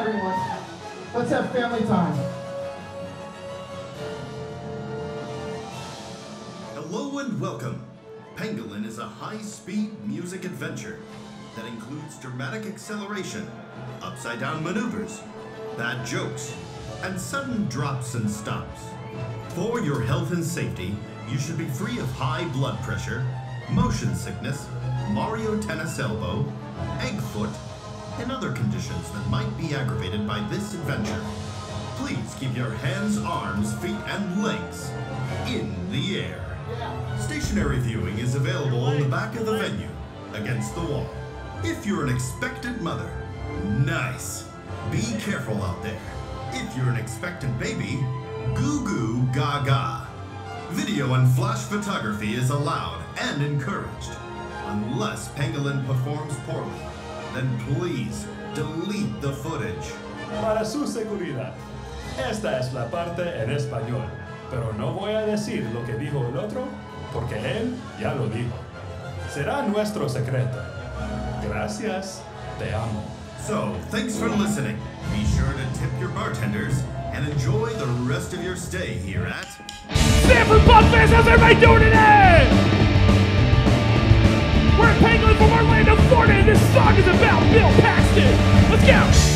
everyone. Let's have family time. Hello and welcome. Pangolin is a high-speed music adventure that includes dramatic acceleration, upside-down maneuvers, bad jokes, and sudden drops and stops. For your health and safety, you should be free of high blood pressure, motion sickness, Mario tennis elbow, egg foot, and other conditions that might be aggravated by this adventure. Please keep your hands, arms, feet, and legs in the air. Stationary viewing is available on the back of the venue, against the wall. If you're an expectant mother, nice. Be careful out there. If you're an expectant baby, goo goo gaga. Video and flash photography is allowed and encouraged, unless Pangolin performs poorly then please delete the footage. Para su seguridad, esta es la parte en español, pero no voy a decir lo que dijo el otro porque él ya lo dijo. Será nuestro secreto. Gracias, te amo. So, thanks for listening. Be sure to tip your bartenders and enjoy the rest of your stay here at Sanford How's everybody doing today? We're at Penguin for Jordan, this song is about Bill Paxton. Let's go.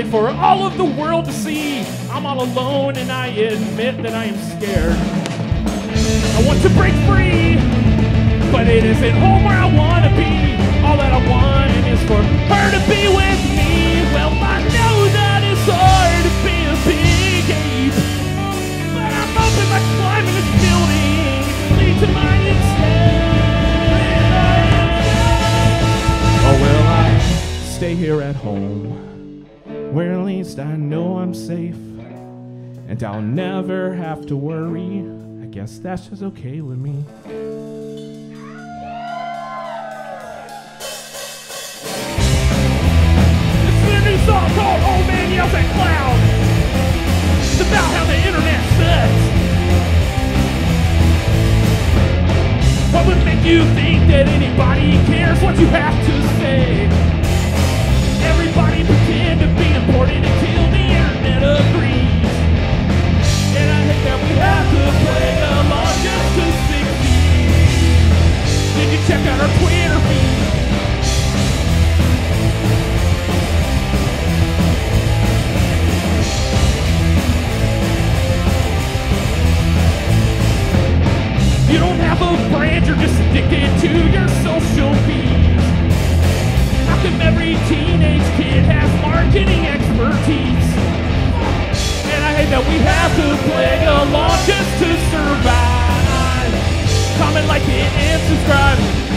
Displayed for all of the world to see. I'm all alone and I admit that I am scared. I want to break free, but it isn't home where I want to be. All that I want is for her to be with me. Well, I know that it's hard to be a big ape, but I'm hoping by climbing this building lead to my Oh well, I stay here at home, where at least I know I'm safe, and I'll never have to worry. I guess that's just okay with me. Is a new song called Old Man Yells at Cloud. It's about how the internet sucks. What would make you think that anybody cares what you have to say? You don't have a brand, you're just addicted to your social feeds. How come every teenage kid has marketing expertise? And I hate that we have to play along just to survive. Comment, like, it, and subscribe.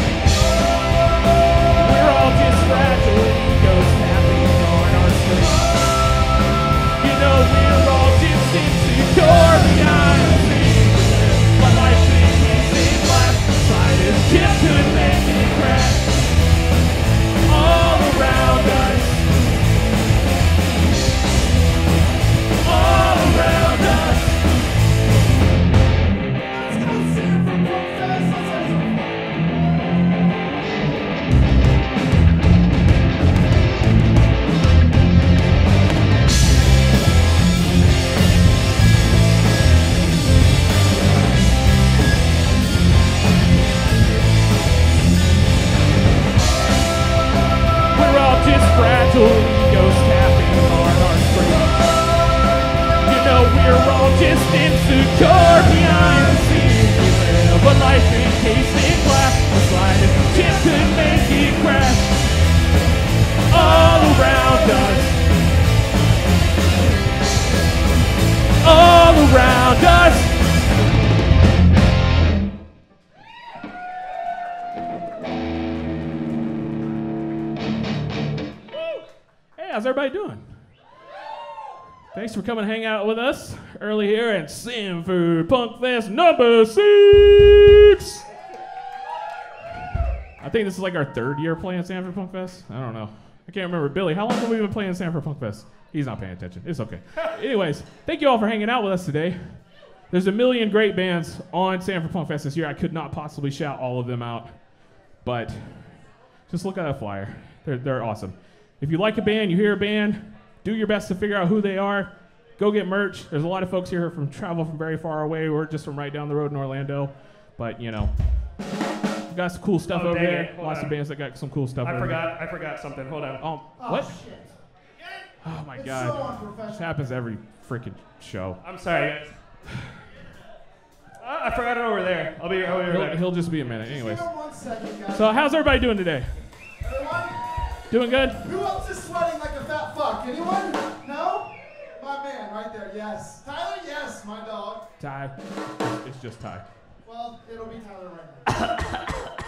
Thanks for coming hang out with us early here at Sanford Punk Fest number six. I think this is like our third year playing Sanford Punk Fest. I don't know. I can't remember. Billy, how long have we been playing Sanford Punk Fest? He's not paying attention. It's okay. Anyways, thank you all for hanging out with us today. There's a million great bands on Sanford Punk Fest this year. I could not possibly shout all of them out, but just look at that flyer. They're, they're awesome. If you like a band, you hear a band, do your best to figure out who they are. Go get merch. There's a lot of folks here from travel from very far away. We're just from right down the road in Orlando, but you know, we got some cool stuff Oh, over dang there. it. Hold Lots of bands that got some cool stuff. I over forgot. I forgot something. Hold on. There. Oh, what? shit. Oh my It's god, so this happens every freaking show. I'm sorry, guys. I forgot it over there. I'll be, I'll be right He'll, he'll just be a minute, anyways. Hang one second, guys. So how's everybody doing today? Everyone, Doing good? Who else is sweating like a fat fuck? Anyone? No? My man. right there. Yes. Tyler, yes, my dog. Ty. It's just Ty. Well, it'll be Tyler right now.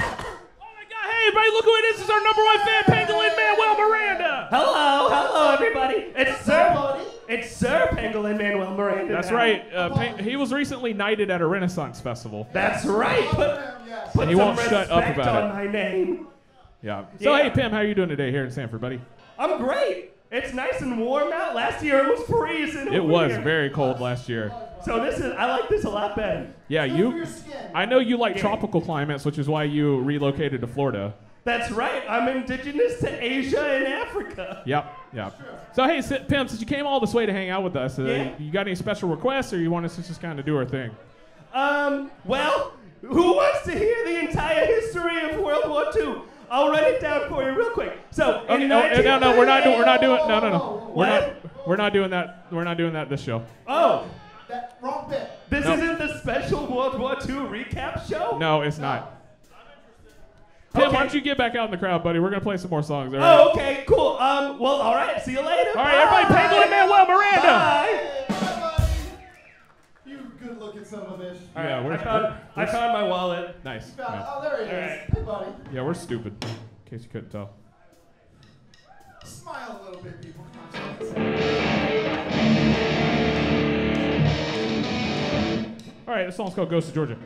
Oh my God! Hey, everybody, look who it is! It's our number one fan, Pangolin Manuel Miranda. Hello, hello, everybody. It's Sir. Buddy. It's Sir Pangolin Manuel Miranda. That's now. right. Uh, Pa- he was recently knighted at a Renaissance festival. That's right. Put, Love him, yes. put he some won't shut up about on my name. Yeah. So Yeah. hey, Pam, how are you doing today here in Sanford, buddy? I'm great. It's nice and warm out. Last year it was freezing. It was here. very cold last year. So this is. I like this a lot better. Yeah, Good you. your skin. I know you like Yeah. tropical climates, which is why you relocated to Florida. That's right. I'm indigenous to Asia and Africa. Yep, yep. So hey, si- Pim, since you came all this way to hang out with us, uh, Yeah. you got any special requests, or you want us to just kind of do our thing? Um. Well, who wants to hear the entire history of World War II? I'll write it down for you real quick. So Okay, in no, uh, no, no, we're not doing. We're not doing. No, no, no. We're What? not. We're not doing that. We're not doing that this show. Oh, That wrong bit. this No. isn't the special World War II recap show. No, it's not. Tim, Okay. why don't you get back out in the crowd, buddy? We're gonna play some more songs. all right? Oh, okay, cool. Um. Well, all right. See you later. All right, everybody, Bye. Pangolin Manuel Miranda. Bye. Hey, bye, buddy. You good looking son of a bitch. All right, Yeah, we're- I found we're- I found my wallet. Nice. Found- nice. Oh, there he is. Alright. Hey, buddy. Yeah, we're stupid. In case you couldn't tell. Smile a little bit, people. All right, this song's called "Ghost of Georgia."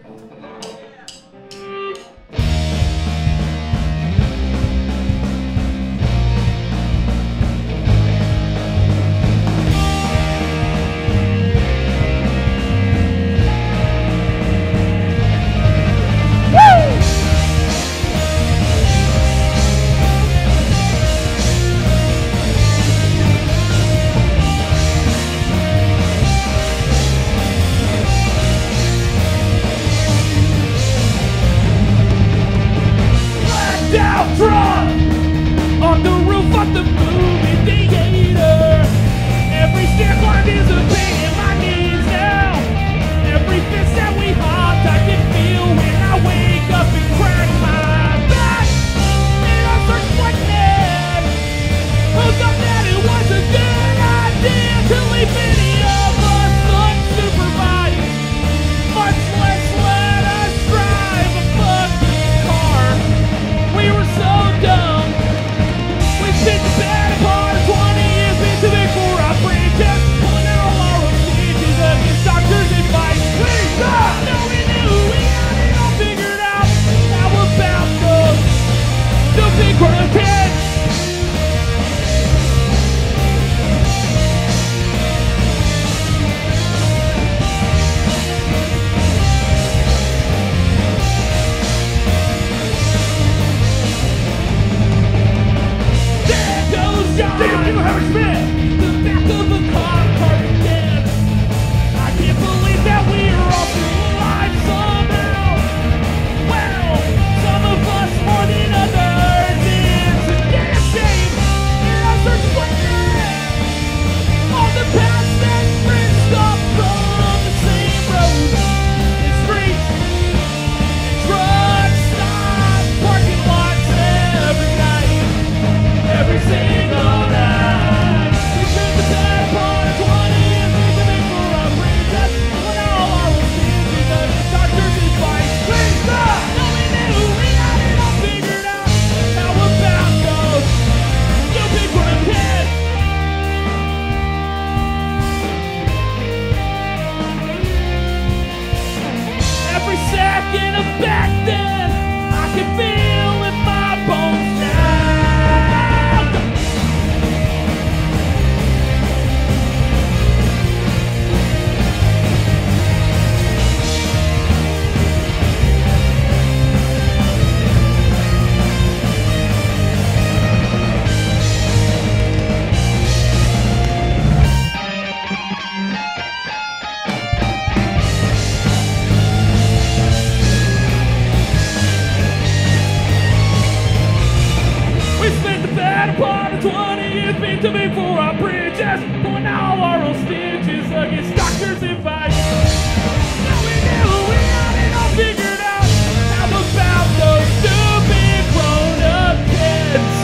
to me for our bridges, for now our old stitches against doctors' advice. Now we knew we had it all figured out. How about those stupid grown-up kids?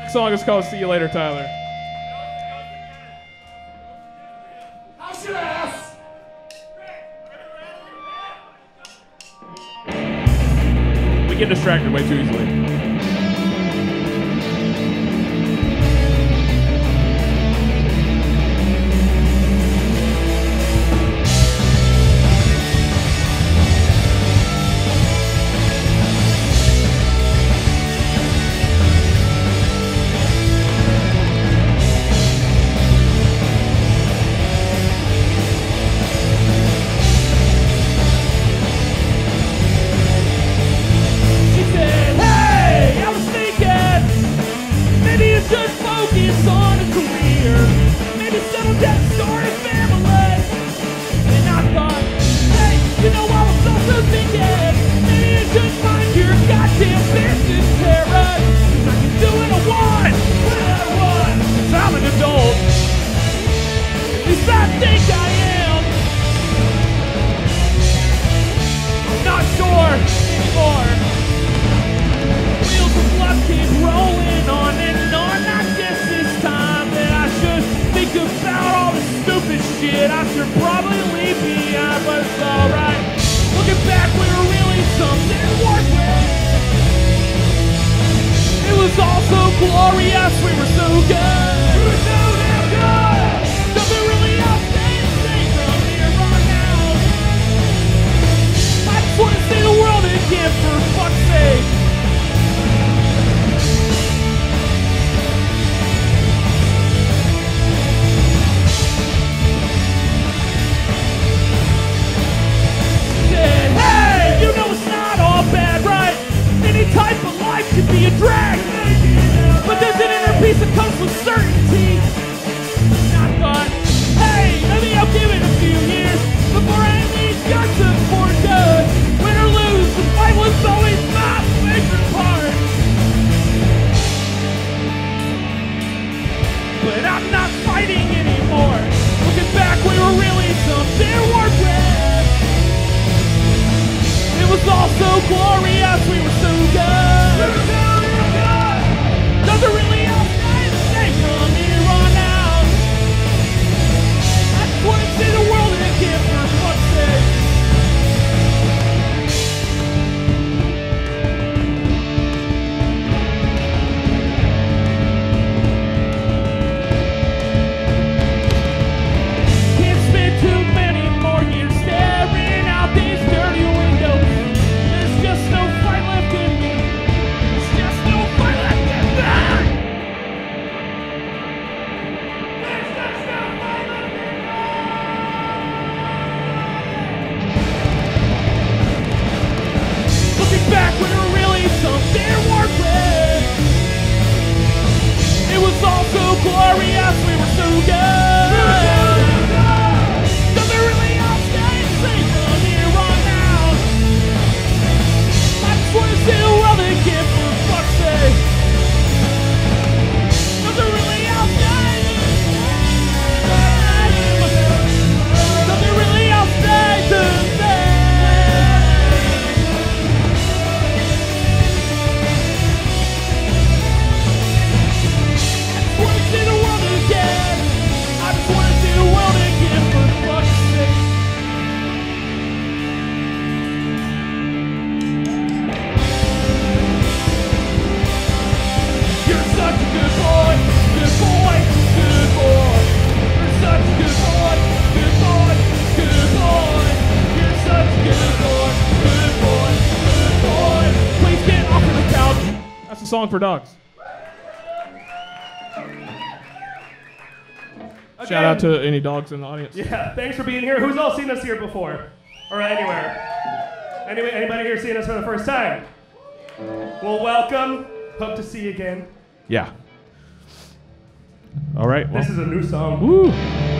Next song is called "See You Later, Tyler." get distracted way too easily. song for dogs. Again, Shout out to any dogs in the audience. Yeah, thanks for being here. Who's all seen us here before? Or anywhere? Anyway, anybody here seeing us for the first time? Well, welcome. Hope to see you again. Yeah. All right. Well. This is a new song. Woo.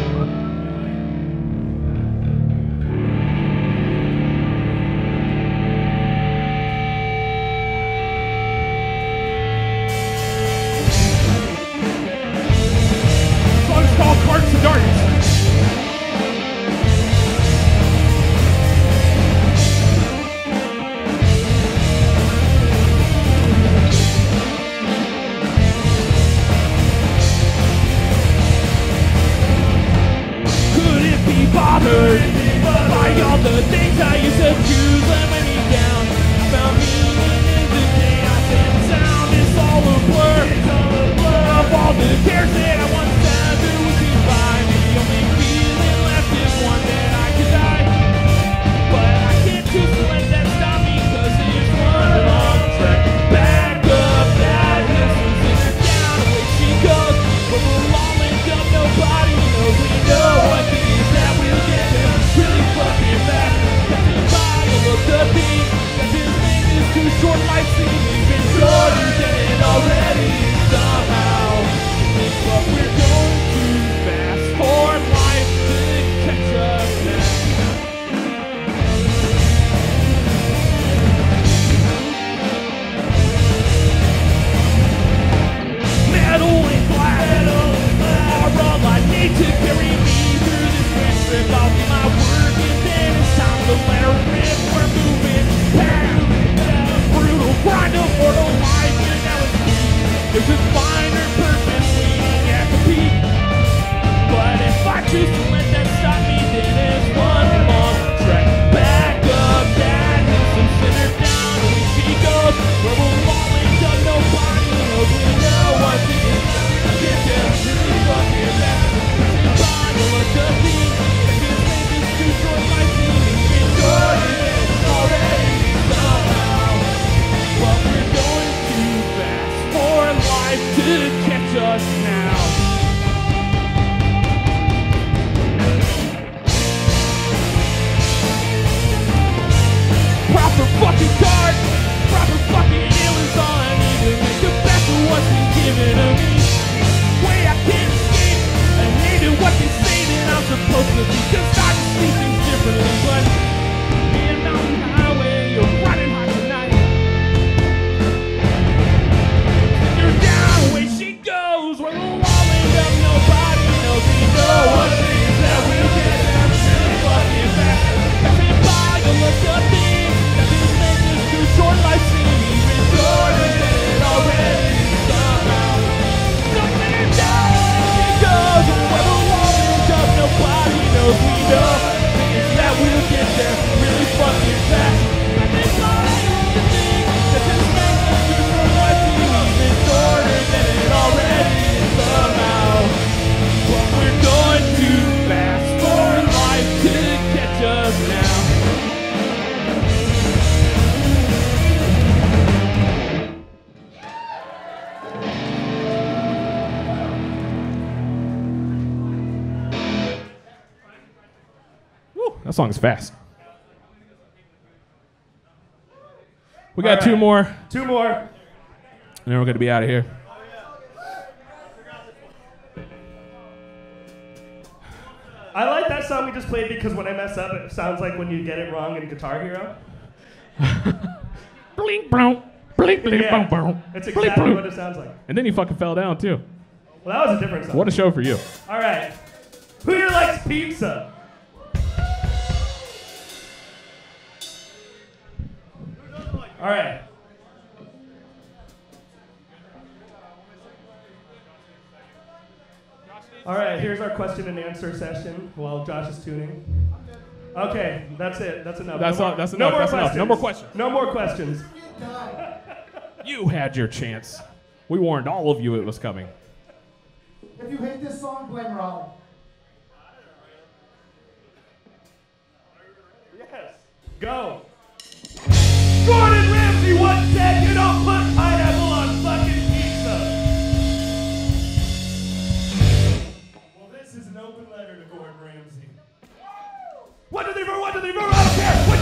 Song's fast. We got All two more, Two more. and then we're gonna be out of here. I like that song we just played because when I mess up, it sounds like when you get it wrong in Guitar Hero. Blink, brown, blink, blink, Yeah, boom, boom. that's Blink, exactly boom. what it sounds like. And then you fucking fell down too. Well, that was a different song. What a show for you. All right. Who here likes pizza? All right. All right, here's our question and answer session while Josh is tuning. Okay, that's it. That's enough. That's no all- more, that's no enough, more that's enough. questions. No more questions. No more questions. You had your chance. We warned all of you it was coming. If you hate this song, blame Raleigh. Yes. Go. Gordon Ramsay once said you don't put pineapple on fucking pizza. Well, this is an open letter to Gordon Ramsay. One, two, three, four, one, two, three, four, I don't care what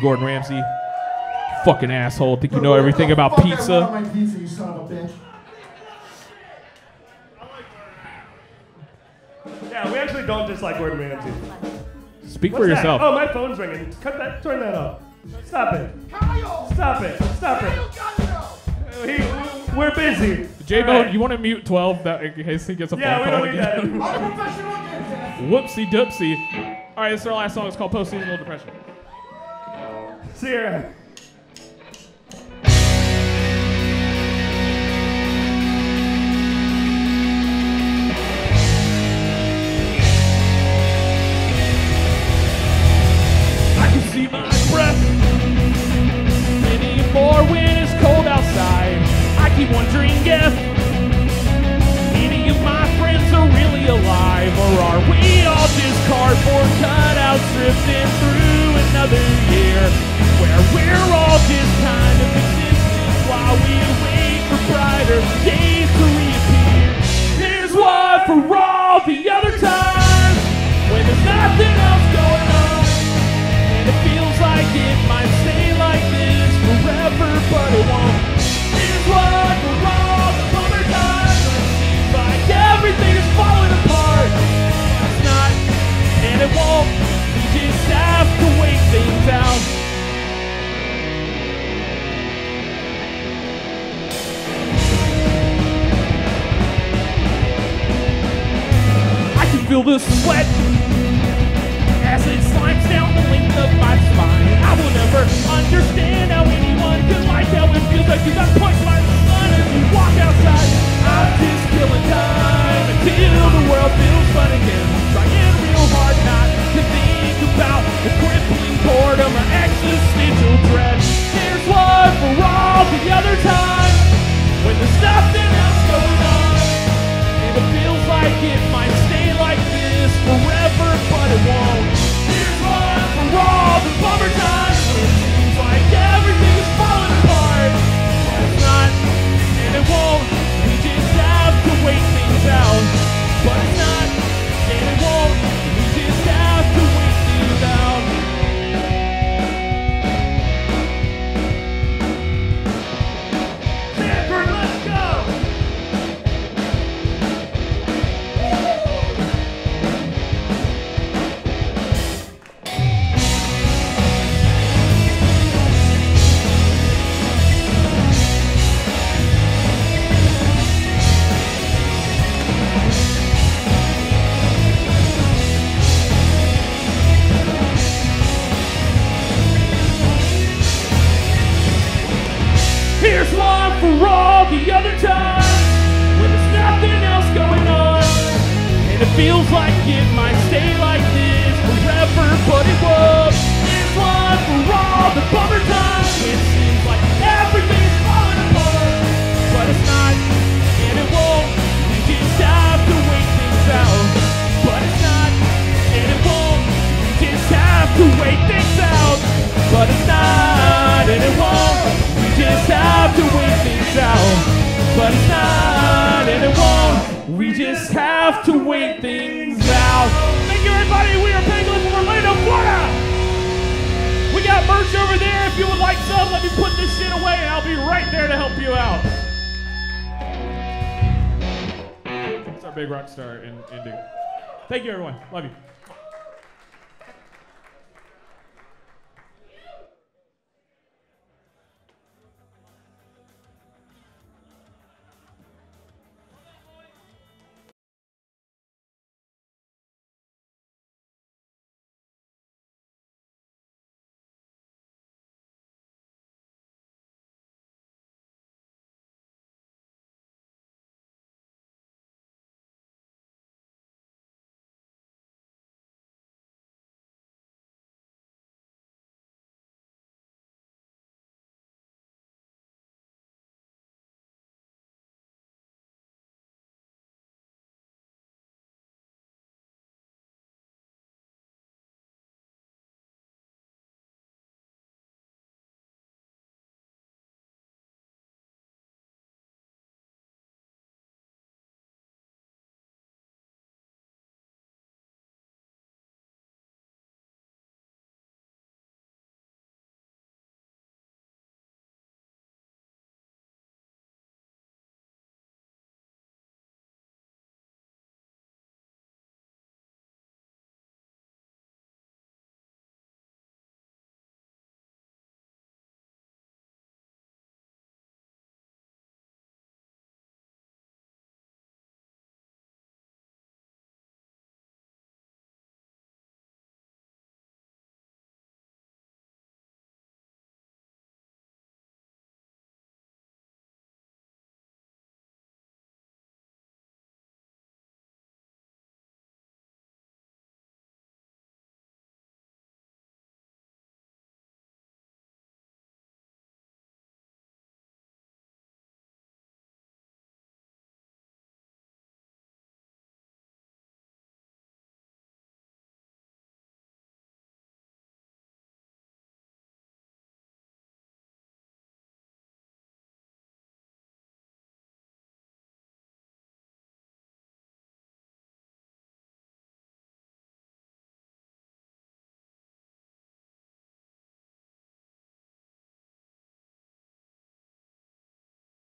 Fuck Gordon Ramsay. Fucking asshole. Think you know everything about fuck out of pizza? pizza, you son of a bitch. Yeah, we actually don't dislike Gordon Ramsay. Speak What's for that? yourself. Oh, my phone's ringing. Cut that. Turn that off. Stop it. Kyle! Stop it. Stop it. gotta. He, we're busy. J Bone, right. you want to mute 12 that, in case he gets a Yeah, phone we call don't need that again? anymore. I'm a professional again, Whoopsie doopsie. All right, this is our last song. It's called Post Seasonal Depression. Keep wondering if any of my friends are really alive, or are we all just cardboard cutouts drifting through another year where we're all just kind of existing while we wait for brighter days to reappear. Here's one for all the other times when there's nothing else going on. And it feels like it might stay like this forever, but it won't. Here's one I have to wait things out. Thank you, everybody. We are Pangolin from Orlando, Florida. We got merch over there. If you would like some, let me put this shit away, and I'll be right there to help you out. It's our big rock star in ending. Thank you, everyone. Love you.